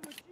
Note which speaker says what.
Speaker 1: me chier